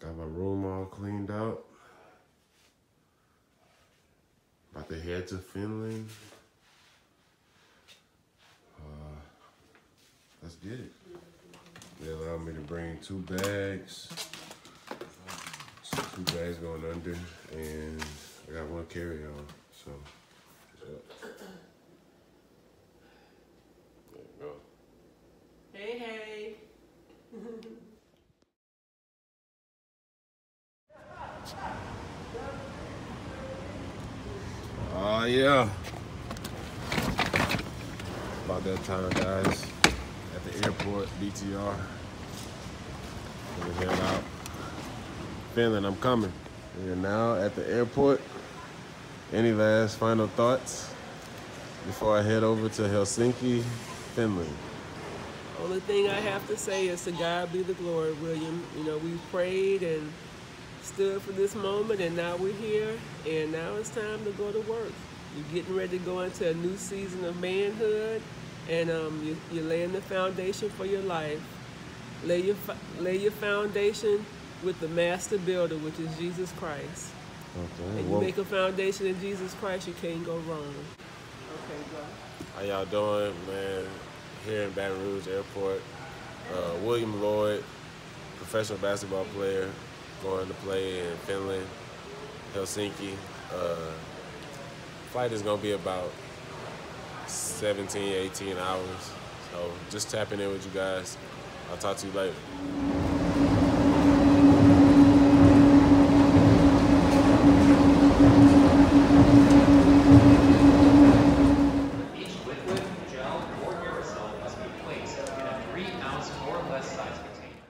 Got my room all cleaned up. About to head to Finland. Uh, let's get it. They allowed me to bring two bags. Two bags going under, and I got one carry on. So, yep. there you go. Hey, hey. Oh yeah. About that time, guys. At the airport, BTR. Gonna head out. Finland, I'm coming. We are now at the airport. Any last final thoughts before I head over to Helsinki, Finland? Only thing I have to say is to God be the glory, William. You know, we prayed and stood for this moment, and now we're here, and now it's time to go to work. You're getting ready to go into a new season of manhood, and um, you, you're laying the foundation for your life. Lay your lay your foundation with the master builder, which is Jesus Christ. Okay. And you make a foundation in Jesus Christ, you can't go wrong. Okay, go. How y'all doing, man? Here in Baton Rouge Airport. Uh, William Loyd, professional basketball player, going to play in Finland, Helsinki. Uh, flight is gonna be about 17, 18 hours. So just tapping in with you guys. I'll talk to you later. Each liquid, gel, or aerosol must be placed in a 3 ounce or less size container.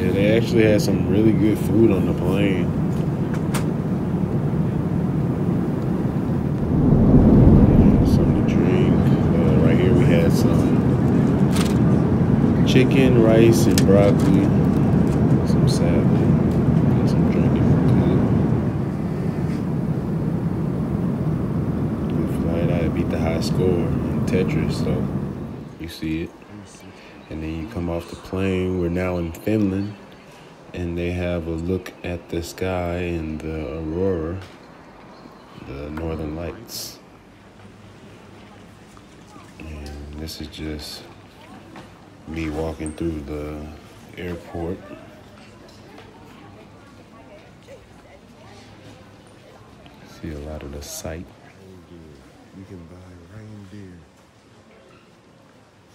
Yeah, they actually had some really good food on the plane. Chicken, rice, and broccoli. Some salad. And some drinking. Good. Good flight. I beat the high score in Tetris, so you see it. And then you come off the plane. We're now in Finland, and they have a look at the sky and the aurora, the northern lights. And this is just me walking through the airport. See a lot of the sight. You can buy reindeer.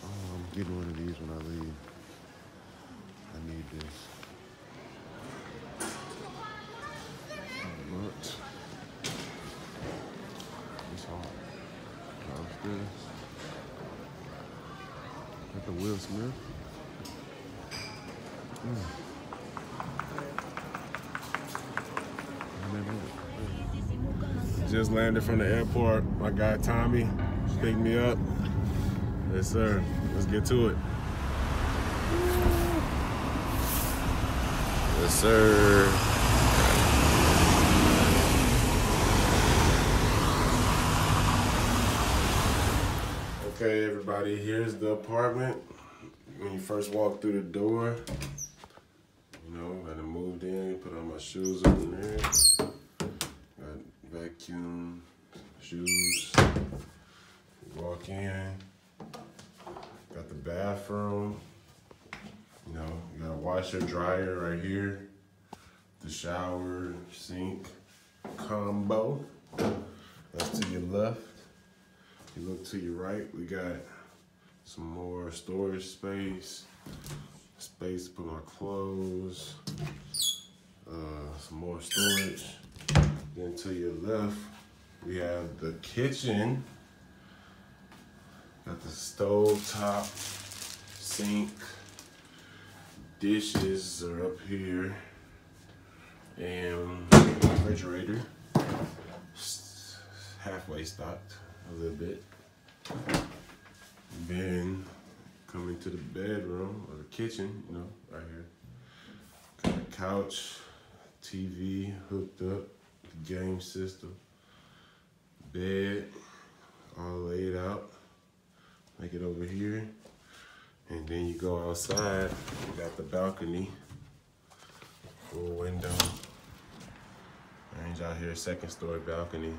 Oh, I'm getting one of these when I leave. I need this. But it's hard. How's this? Will Smith. Mm. Just landed from the airport. My guy Tommy picked me up. Yes, sir. Let's get to it. Yes, sir. Okay, everybody, here's the apartment. When you first walk through the door, you know, I done moved in, put on my shoes over there. Got vacuum, shoes. Walk in. Got the bathroom. You know, you got a washer, dryer right here. The shower, sink combo. That's to your left. You look to your right, we got some more storage space. Space to put my clothes. Uh, some more storage. Then to your left, we have the kitchen. Got the stove top, sink, dishes are up here, and refrigerator. Halfway stocked a little bit. Then coming to the bedroom or the kitchen, you know, right here. Got a couch, TV hooked up, game system, bed all laid out. Make it over here. And then you go outside, you got the balcony, full window. Range out here, second story balcony.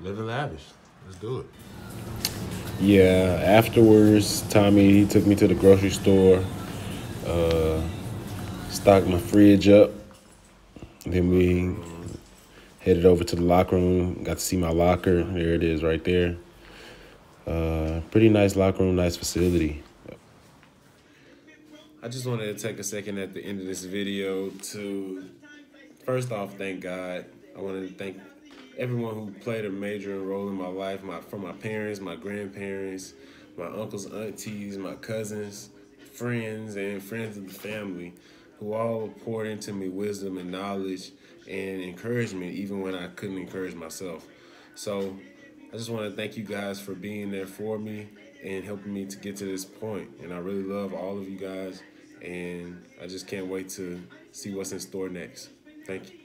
Living lavish. Let's do it. Yeah, afterwards, Tommy he took me to the grocery store, uh, stocked my fridge up. Then we headed over to the locker room, got to see my locker. There it is right there. Uh, pretty nice locker room, nice facility. I just wanted to take a second at the end of this video to first off thank God. I wanted to thank everyone who played a major role in my life, my from my parents, my grandparents, my uncles, aunties, my cousins, friends, and friends of the family, who all poured into me wisdom and knowledge and encouragement, even when I couldn't encourage myself. So I just want to thank you guys for being there for me and helping me to get to this point. And I really love all of you guys, and I just can't wait to see what's in store next. Thank you.